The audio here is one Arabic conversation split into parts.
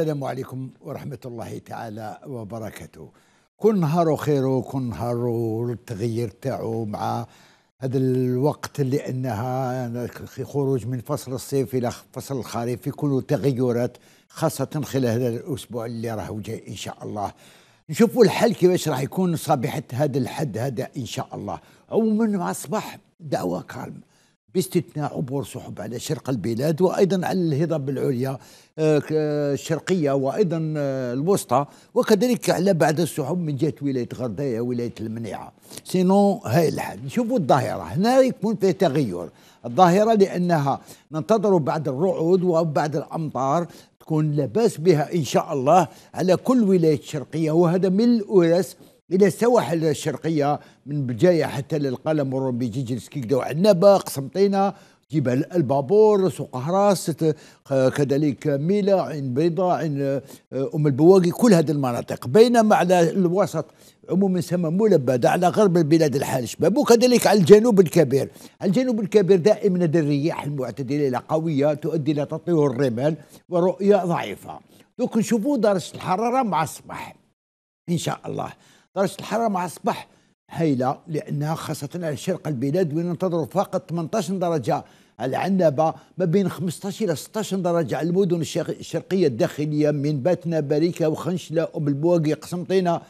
السلام عليكم ورحمة الله تعالى وبركاته. كل نهار خير وكل نهار التغيير تاعو مع هذا الوقت لأنها خروج من فصل الصيف إلى فصل الخريف يكونوا تغيرات خاصة خلال هذا الأسبوع اللي راهو جاي إن شاء الله. نشوفوا الحل كيفاش راح يكون صبيحة هذا الحد هذا إن شاء الله. عموما مع الصباح دعوة كالم باستثناء عبور سحب على شرق البلاد وأيضا على الهضاب العليا آه، الشرقية وأيضا آه، الوسطى وكذلك على بعض السحب من جهة ولاية غردايه ولاية المنيعة. sinon هاي الحال. نشوفوا الظاهرة. هنا يكون فيه تغير. الظاهرة لأنها ننتظر بعد الرعود وبعد الأمطار تكون لاباس بها إن شاء الله على كل ولاية شرقية وهذا من الورث إلى السواحل الشرقية من بجاية حتى للقالة مرورا بجيجل سكيكدا عنابه قسنطينه جبال البابور سوق هراس كذلك ميلا عين بيضاء عين آه، أم البواقي كل هذه المناطق. بينما على الوسط عموما سما ملبده على غرب البلاد الحال شباب وكذلك على الجنوب الكبير. الجنوب الكبير دائما الرياح المعتدلة إلى قوية تؤدي إلى تطير الرمال ورؤية ضعيفة. دوك نشوفوا درجة الحرارة مع الصباح إن شاء الله. درجة الحرارة مع الصباح هايلة لأنها خاصة على شرق البلاد وين ننتظر فقط 18 درجة. العنبة ما بين 15 إلى 16 درجة. على المدن الشرقية الداخلية من باتنا باريكا وخنشلة أم البواقي قسنطينة آه،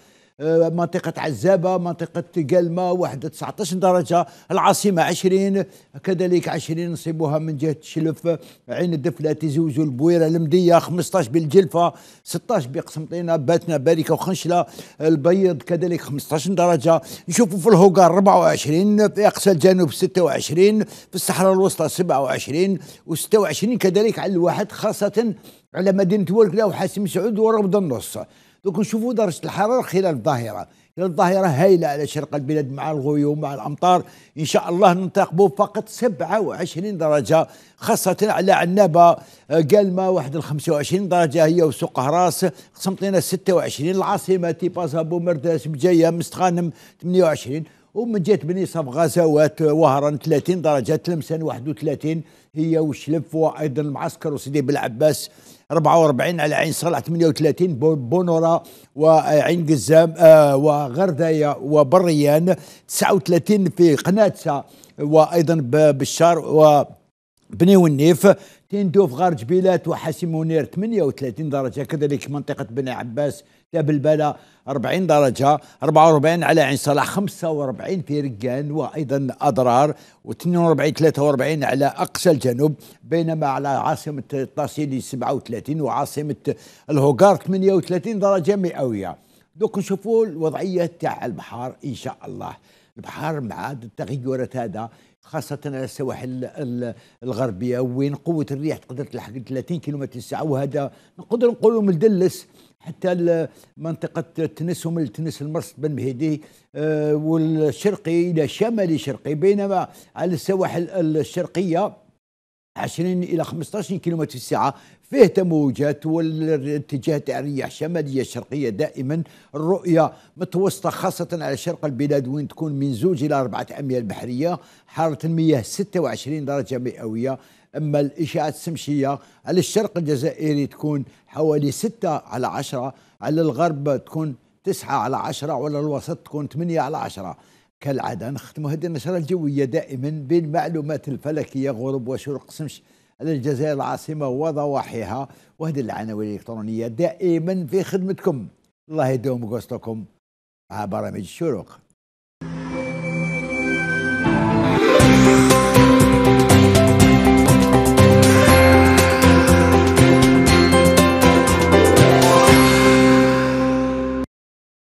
منطقة عزابة منطقة قلمة واحد 19 درجة العاصمة 20 كذلك 20 نصيبوها من جهة شلف عين الدفلة تزوز البويرة المدية 15 بالجلفة 16 بقسنطينة باتنا باركة وخنشلة. البيض كذلك 15 درجة. نشوفوا في الهوغار 24 في أقصى الجنوب 26 في الصحراء الوسطى 27 و26 كذلك على الواحد خاصة على مدينة ورقلة وحاسم سعود وربض النص. دوك نشوفوا درجه الحراره خلال الظاهرة. الظاهرة هايلة على شرق البلاد مع الغيوم مع الأمطار. إن شاء الله ننتقبوا فقط 27 درجة خاصة على عنابة قلمة واحد 25 درجة هي وسوق هراس قسنطينه 26 العاصمة تيبازا بومرداس بجايه مستغانم 28 ومن جهة بني صف غزوات وهران 30 درجة تلمسان 31 هي وشلف وأيضا المعسكر وسيدي بالعباس 44 على عين صالح 38 بونورا وعين قزام آه وغرداية وبريان. 39 في قناتسا وأيضا بشار و بني والنيف تندوف غار جبيلات وحاسم منير 38 درجة كذلك منطقة بني عباس تاب البلا 40 درجة 44 على عين صلاح 45 في رقان وأيضا أضرار و42 43 على أقصى الجنوب بينما على عاصمة الطاسيلي 37 وعاصمة الهوغار 38 درجة مئوية. دوك نشوفوا الوضعية تاع البحر إن شاء الله. البحر مع التغيرات هذا خاصة على السواحل الغربية وين قوة الريح تقدر تلحق 30 كيلومتر الساعة؟ وهذا نقدر نقولوا مدلس حتى منطقة تنس ومن تنس المرصد بن مهدي آه، والشرقي إلى شمالي شرقي بينما على السواحل الشرقية 20 إلى 15 كيلومتر في الساعة. فيه تموجات والاتجاه تاع الرياح الشمالية الشرقية دائما. الرؤية متوسطة خاصة على شرق البلاد وين تكون من زوج إلى أربعة أميال بحرية. حراره المياه 26 درجة مئوية. أما الاشعاعات الشمسيه على الشرق الجزائري تكون حوالي 6 على 10 على الغرب تكون 9 على 10 وعلى الوسط تكون 8 على 10 كالعادة نختم هذه النشرة الجوية دائما بالمعلومات الفلكية غروب وشروق سمش على الجزائر العاصمة وضواحيها وهذه العناوين الإلكترونية دائما في خدمتكم. الله يدوم قصتكم مع برامج الشروق